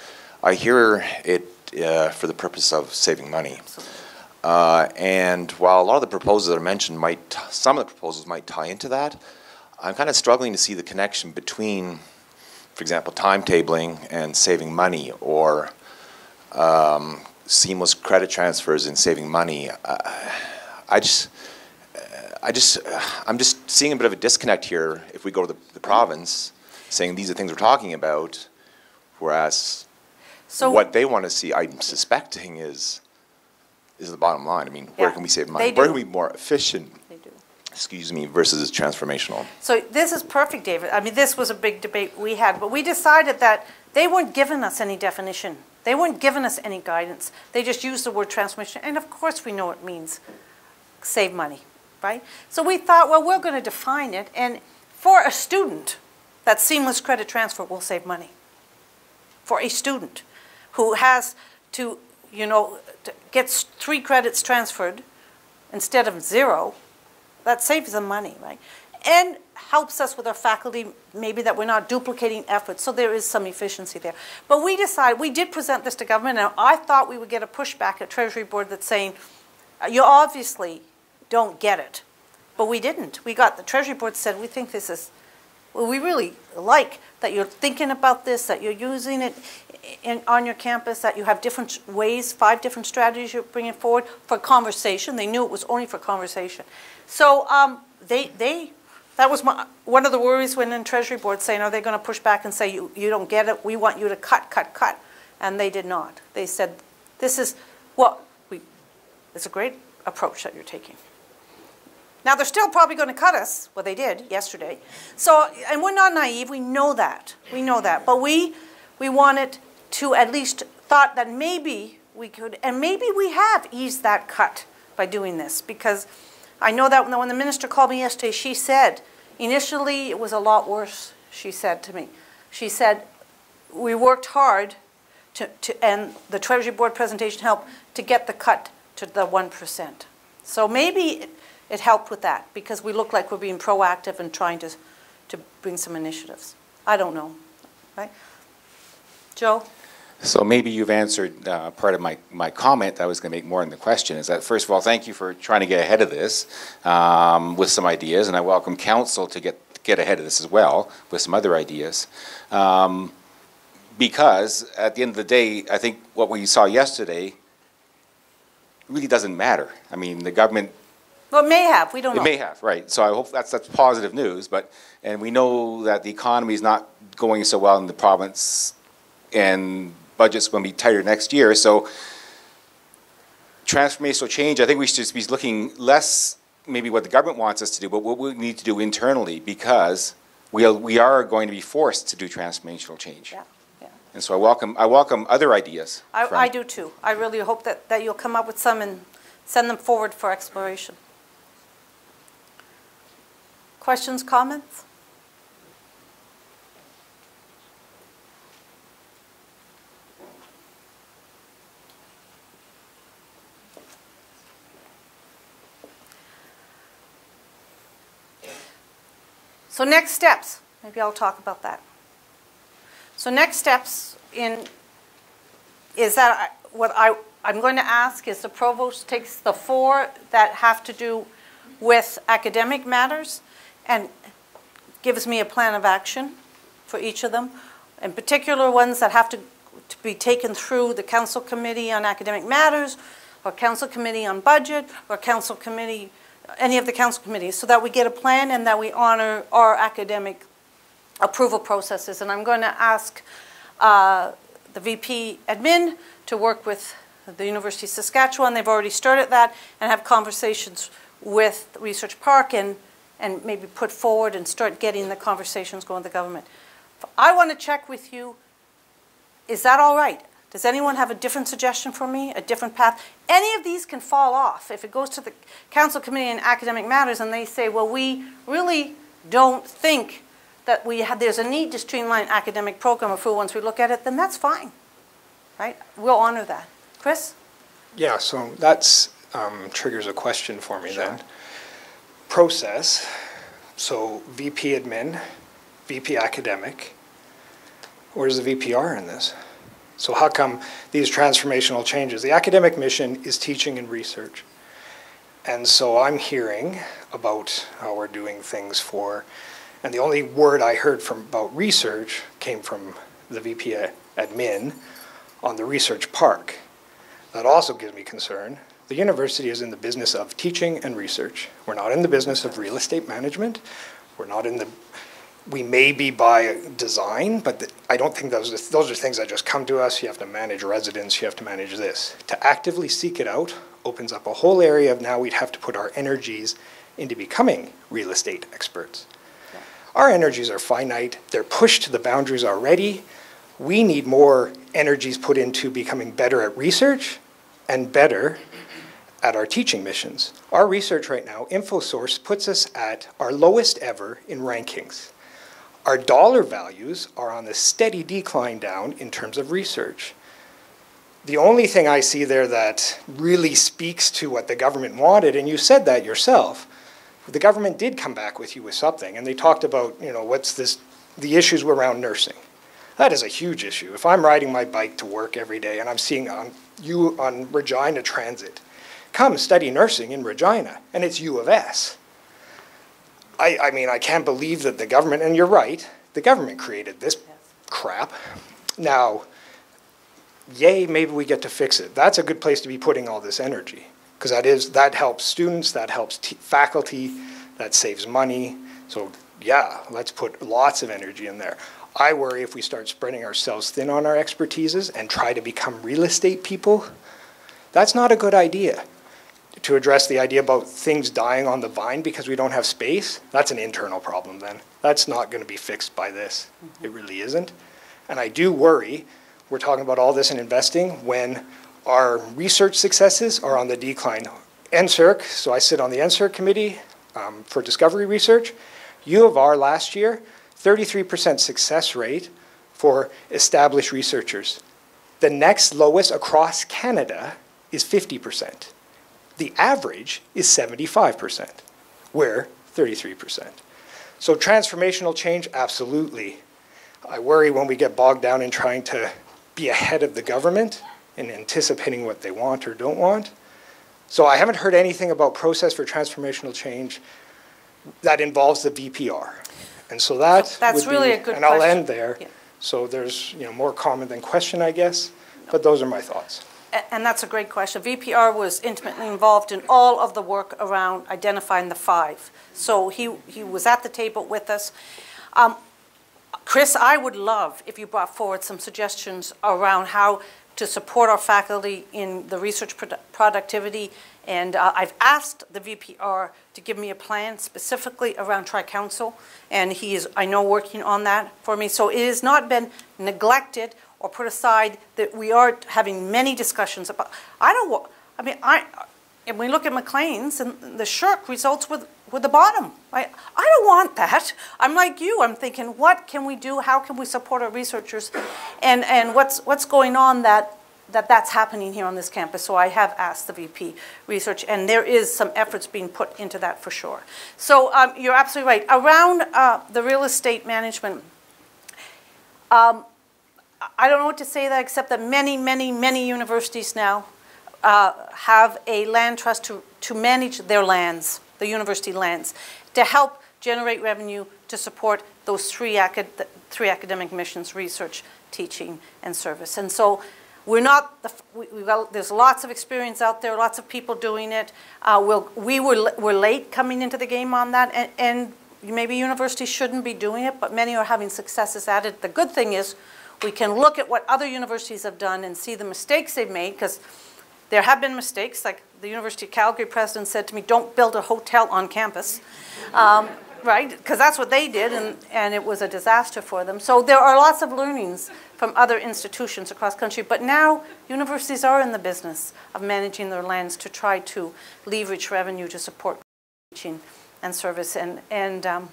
Speaker 8: I hear it uh, for the purpose of saving money. Absolutely. Uh, and while a lot of the proposals that are mentioned might, some of the proposals might tie into that, I'm kind of struggling to see the connection between, for example, timetabling and saving money or um, seamless credit transfers and saving money. Uh, I just, I just, I'm just seeing a bit of a disconnect here if we go to the, the province saying these are things we're talking about, whereas so what they want to see, I'm suspecting, is is the bottom line. I mean, where
Speaker 2: Yeah,
Speaker 8: can we save money? Where can we be more efficient,
Speaker 2: They do.
Speaker 8: excuse me, versus transformational?
Speaker 2: So this is perfect, David. I mean, this was a big debate we had, but we decided that they weren't giving us any definition. They weren't giving us any guidance. They just used the word transformation, and of course we know it means save money, right? So we thought, well, we're going to define it, and for a student, that seamless credit transfer will save money. For a student who has to, you know, gets three credits transferred instead of zero, that saves them money, right? And helps us with our faculty, maybe that we're not duplicating efforts, so there is some efficiency there. But we decided, we did present this to government, and I thought we would get a pushback at Treasury Board that's saying, "Uh, you obviously don't get it. But we didn't. We got, the Treasury Board said, we think this is, well, we really like that you're thinking about this, that you're using it in, on your campus, that you have different ways, five different strategies you're bringing forward for conversation. They knew it was only for conversation. So um, they, they, that was my, one of the worries when in Treasury Board saying, are they going to push back and say, you, you don't get it, we want you to cut, cut, cut? And they did not. They said, this is what we, it's a great approach that you're taking. Now, they're still probably going to cut us. Well, they did yesterday. So, and we're not naive. We know that. We know that. But we, we wanted to at least thought that maybe we could, and maybe we have eased that cut by doing this. Because I know that when the minister called me yesterday, she said, initially it was a lot worse, she said to me. She said, we worked hard to, to, and the Treasury Board presentation helped to get the cut to the 1%. So maybe it, helped with that because we look like we're being proactive and trying to, to bring some initiatives. I don't know, right? Joe?
Speaker 9: So maybe you've answered uh, part of my, my comment that I was going to make more in the question, is that, first of all, thank you for trying to get ahead of this um, with some ideas, and I welcome council to get, get ahead of this as well with some other ideas. Um, Because at the end of the day, I think what we saw yesterday really doesn't matter. I mean, the government
Speaker 2: Well, it may have, we don't know.
Speaker 9: it may have, right. So I hope that's, that's positive news, but, and we know that the economy is not going so well in the province, and budget's going to be tighter next year, so transformational change, I think we should just be looking less maybe what the government wants us to do, but what we need to do internally, because we are, we are going to be forced to do transformational change.
Speaker 2: Yeah, yeah.
Speaker 9: And so I welcome, I welcome other ideas.
Speaker 2: I, I do too. I really hope that, that you'll come up with some and send them forward for exploration. Questions, comments? So next steps, maybe I'll talk about that. So next steps in, is that I- what I, I'm going to ask is the provost takes the four that have to do with academic matters and gives me a plan of action for each of them, in particular ones that have to, to be taken through the council committee on academic matters, or council committee on budget, or council committee, any of the council committees, so that we get a plan and that we honor our academic approval processes. And I'm going to ask uh, the VP admin to work with the University of Saskatchewan. They've already started that and have conversations with Research Park and, and maybe put forward and start getting the conversations going with the government. I want to check with you, is that all right? Does anyone have a different suggestion for me, a different path? Any of these can fall off. If it goes to the Council Committee on Academic Matters and they say, well, we really don't think that we have, there's a need to streamline academic program approval once we look at it, then that's fine, right? We'll honor that. Chris?
Speaker 10: Yeah, so that's, um, triggers a question for me then. Process, so VP admin, VP academic, where's the VPR in this? So how come these transformational changes? The academic mission is teaching and research. And so I'm hearing about how we're doing things for, and the only word I heard from about research came from the VP admin on the research park. That also gives me concern. The university is in the business of teaching and research. We're not in the business of real estate management. We're not in the, we may be by design, but th- I don't think those, are- those are things that just come to us. You have to manage residents, you have to manage this. To actively seek it out opens up a whole area of now we'd have to put our energies into becoming real estate experts. Our energies are finite, they're pushed to the boundaries already. We need more energies put into becoming better at research and better at our teaching missions. Our research right now, InfoSource puts us at our lowest ever in rankings. Our dollar values are on a steady decline down in terms of research. The only thing I see there that really speaks to what the government wanted, and you said that yourself, the government did come back with you with something, and they talked about, you know, what's this, the issues around nursing. That is a huge issue. If I'm riding my bike to work every day and I'm seeing on, you on Regina Transit, come study nursing in Regina, and it's U of S. I, I mean, I can't believe that the government, and you're right, the government created this crap. Now, yay, maybe we get to fix it. That's a good place to be putting all this energy because that is that helps students, that helps faculty, that saves money. So yeah, let's put lots of energy in there. I worry if we start spreading ourselves thin on our expertises and try to become real estate people, that's not a good idea. To address the idea about things dying on the vine because we don't have space, that's an internal problem then. That's not going to be fixed by this. It really isn't. And I do worry, we're talking about all this in investing when our research successes are on the decline. NSERC, so I sit on the NSERC committee um, for discovery research. U of R last year, 33% success rate for established researchers. The next lowest across Canada is 50%. The average is 75%. We're 33%. So transformational change, absolutely. I worry when we get bogged down in trying to be ahead of the government and anticipating what they want or don't want. So I haven't heard anything about process for transformational change that involves the VPR. And so that oh,
Speaker 2: That's
Speaker 10: would
Speaker 2: really
Speaker 10: be-
Speaker 2: a good question.
Speaker 10: And I'll
Speaker 2: question.
Speaker 10: end there.
Speaker 2: Yeah.
Speaker 10: So there's, you know, more comment than question, I guess, but those are my thoughts.
Speaker 2: And that's a great question. VPR was intimately involved in all of the work around identifying the five. So he, he was at the table with us. Um, Chris, I would love if you brought forward some suggestions around how to support our faculty in the research produ- productivity. And uh, I've asked the VPR to give me a plan specifically around tri-council, and he is, I know, working on that for me. So it has not been neglected or put aside, that we are having many discussions about, I don't, I mean, I, and we look at Maclean's and the NSERC results with, with the bottom. I, I don't want that. I'm like you. I'm thinking, what can we do? How can we support our researchers? And, and what's, what's going on that, that that's happening here on this campus? So I have asked the VP research, and there is some efforts being put into that for sure. So um, you're absolutely right. Around uh, the real estate management, um, I don't know what to say that except that many, many, many universities now uh, have a land trust to, to manage their lands, the university lands, to help generate revenue to support those three, acad- three academic missions, research, teaching, and service. And so we're not, the, we, got, there's lots of experience out there, lots of people doing it. Uh, we'll, we were, we're late coming into the game on that, and, and maybe universities shouldn't be doing it, but many are having successes at it. The good thing is we can look at what other universities have done and see the mistakes they've made, because there have been mistakes, like the University of Calgary president said to me, don't build a hotel on campus, um, right? Because that's what they did, and, and it was a disaster for them. So there are lots of learnings from other institutions across country, but now universities are in the business of managing their lands to try to leverage revenue to support teaching and service. And, and um,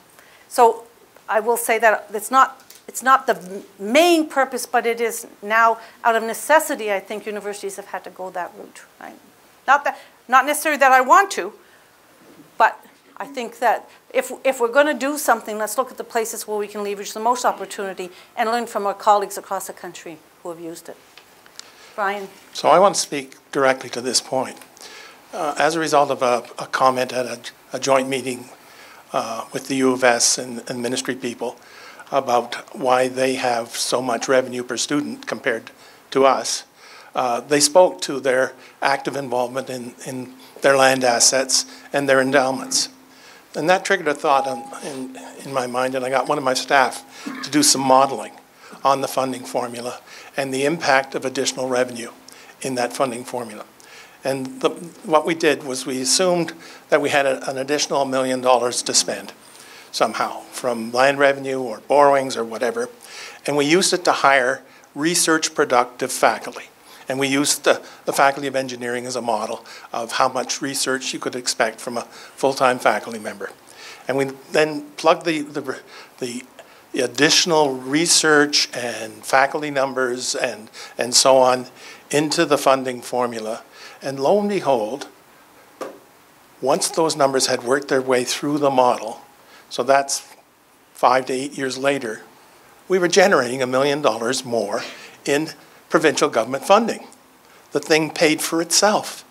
Speaker 2: so I will say that it's not, it's not the main purpose, but it is now, out of necessity, I think universities have had to go that route. Right? Not, that, not necessarily that I want to, but I think that if, if we're going to do something, let's look at the places where we can leverage the most opportunity and learn from our colleagues across the country who have used it. Brian?
Speaker 11: So I want to speak directly to this point. Uh, As a result of a, a comment at a, a joint meeting uh, with the U of S and, and ministry people about why they have so much revenue per student compared to us, uh, they spoke to their active involvement in, in their land assets and their endowments. And that triggered a thought in, in my mind, and I got one of my staff to do some modeling on the funding formula and the impact of additional revenue in that funding formula. And the, what we did was we assumed that we had a, an additional million dollars to spend somehow from land revenue or borrowings or whatever. And we used it to hire research productive faculty. And we used the, the Faculty of Engineering as a model of how much research you could expect from a full-time faculty member. And we then plugged the, the, the additional research and faculty numbers and, and so on into the funding formula. And lo and behold, once those numbers had worked their way through the model, so that's five to eight years later, we were generating a million dollars more in provincial government funding. The thing paid for itself.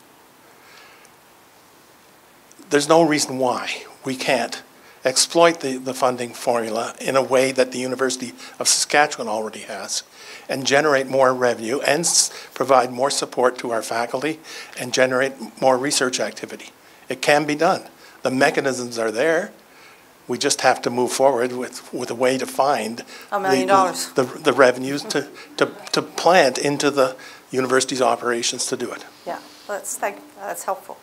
Speaker 11: There's no reason why we can't exploit the, the funding formula in a way that the University of Saskatchewan already has and generate more revenue and provide more support to our faculty and generate more research activity. It can be done. The mechanisms are there. We just have to move forward with, with a way to find
Speaker 2: A million
Speaker 11: the-
Speaker 2: dollars.
Speaker 11: The, the revenues to, to, to plant into the university's operations to do it.
Speaker 2: Yeah, that's, thank, that's helpful.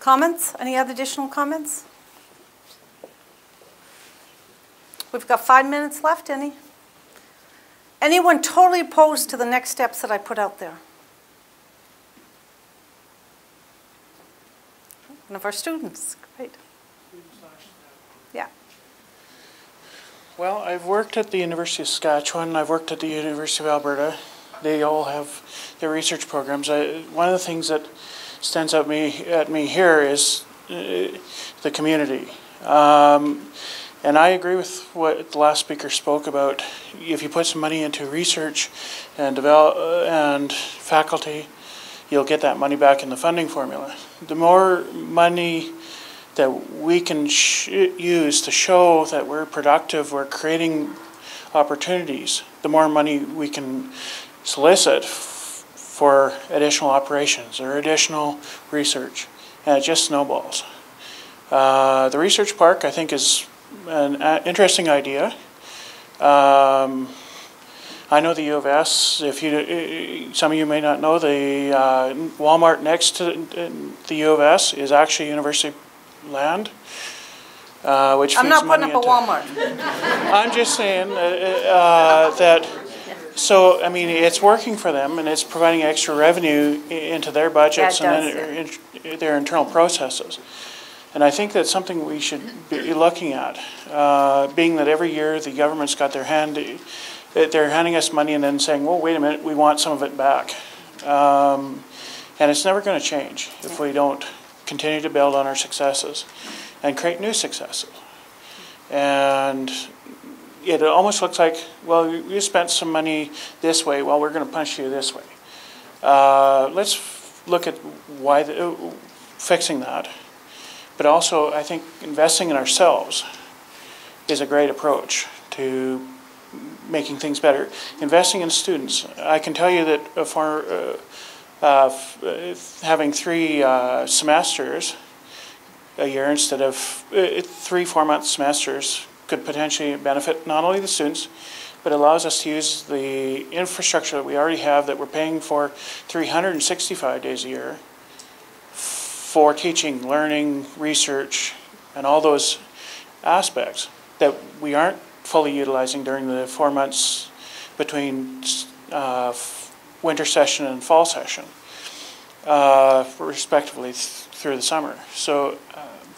Speaker 2: Comments? Any other additional comments? We've got five minutes left, any? Anyone totally opposed to the next steps that I put out there? One of our students, great. Yeah,
Speaker 12: Well, I've worked at the University of Saskatchewan, I've worked at the University of Alberta. They all have their research programs. I, one of the things that stands out me at me here is uh, the community. Um, and I agree with what the last speaker spoke about. If you put some money into research and develop uh, and faculty, you'll get that money back in the funding formula. The more money that we can use to show that we're productive, we're creating opportunities, the more money we can solicit for additional operations or additional research, and it just snowballs. Uh, the research park, I think, is an uh, interesting idea. Um, I know the U of S. If you, uh, some of you may not know, the uh, Walmart next to uh, the U of S is actually university land, uh, which
Speaker 2: I'm not putting up a Walmart.
Speaker 12: I'm just saying uh, uh, that, so, I mean, it's working for them and it's providing extra revenue into their budgets
Speaker 2: Yeah,
Speaker 12: and in- their internal processes. And I think that's something we should be looking at, uh, being that every year the government's got their hand, they're handing us money and then saying, well, wait a minute, we want some of it back. Um, And it's never going to change if we don't continue to build on our successes and create new successes. And it almost looks like, well, you spent some money this way, well, we're going to punish you this way. Uh, Let's look at why, the- uh, fixing that. But also, I think investing in ourselves is a great approach to making things better. Investing in students, I can tell you that for uh, uh, uh, having three semesters a year instead of three four-month semesters could potentially benefit not only the students, but allows us to use the infrastructure that we already have that we're paying for 365 days a year for teaching, learning, research, and all those aspects that we aren't fully utilizing during the four months between uh, winter session and fall session, uh, respectively th- through the summer. So um,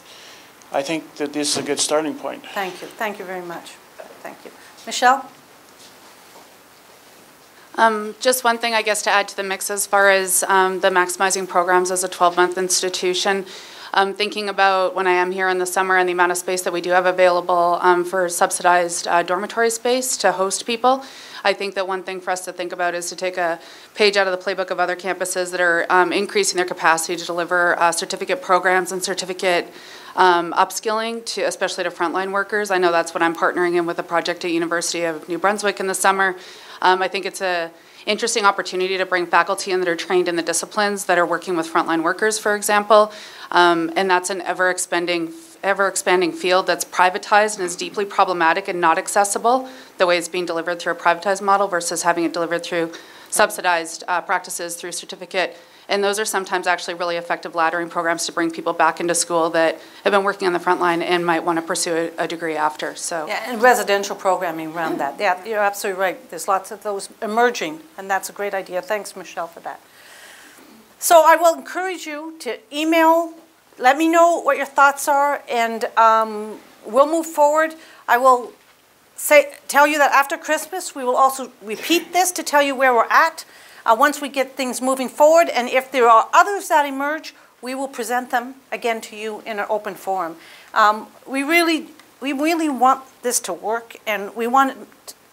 Speaker 12: I think that this is a good starting point.
Speaker 2: Thank you, thank you very much. Thank you. Michelle?
Speaker 13: Um, Just one thing, I guess, to add to the mix as far as um, the maximizing programs as a 12-month institution. Um, Thinking about when I am here in the summer and the amount of space that we do have available um, for subsidized uh, dormitory space to host people, I think that one thing for us to think about is to take a page out of the playbook of other campuses that are um, increasing their capacity to deliver uh, certificate programs and certificate um, upskilling to, especially to frontline workers. I know that's what I'm partnering in with a project at University of New Brunswick in the summer. Um, I think it's a interesting opportunity to bring faculty in that are trained in the disciplines that are working with frontline workers, for example. Um, and that's an ever expanding, ever expanding field that's privatized and is deeply problematic and not accessible the way it's being delivered through a privatized model versus having it delivered through subsidized uh, practices through certificate. And those are sometimes actually really effective laddering programs to bring people back into school that have been working on the front line and might want to pursue a, a degree after. So
Speaker 2: Yeah, and residential programming around that. Yeah, you're absolutely right. There's lots of those emerging, and that's a great idea. Thanks, Michelle, for that. So I will encourage you to email let me know what your thoughts are, and um, we'll move forward. I will say, tell you that after Christmas, we will also repeat this to tell you where we're at, uh, once we get things moving forward, and if there are others that emerge, we will present them again to you in an open forum. Um, We really, we really want this to work, and we want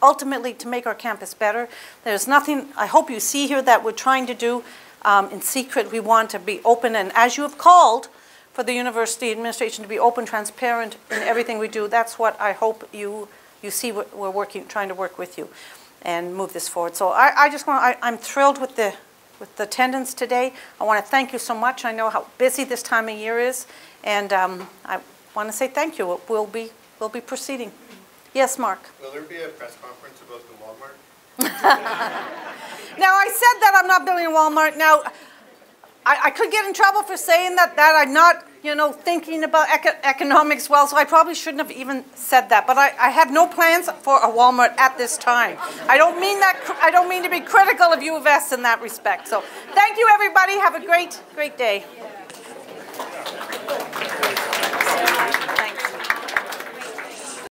Speaker 2: ultimately to make our campus better. There's nothing, I hope you see here, that we're trying to do um, in secret. We want to be open, and as you have called for the university administration to be open, transparent in everything we do, that's what I hope you, you see we're working, trying to work with you and move this forward. So I, I just want, I, I'm thrilled with the, with the attendance today. I want to thank you so much. I know how busy this time of year is, and um, I want to say thank you. We'll be, we'll be proceeding. Yes, Mark?
Speaker 5: Will there be a press conference about the Walmart?
Speaker 2: Now, I said that I'm not building a Walmart. Now, I, I, could get in trouble for saying that, that I'm not, you know, thinking about eco- economics well, so I probably shouldn't have even said that. But I, I have no plans for a Walmart at this time. I don't mean that, I don't mean to be critical of U of S in that respect. So thank you, everybody. Have a great, great day.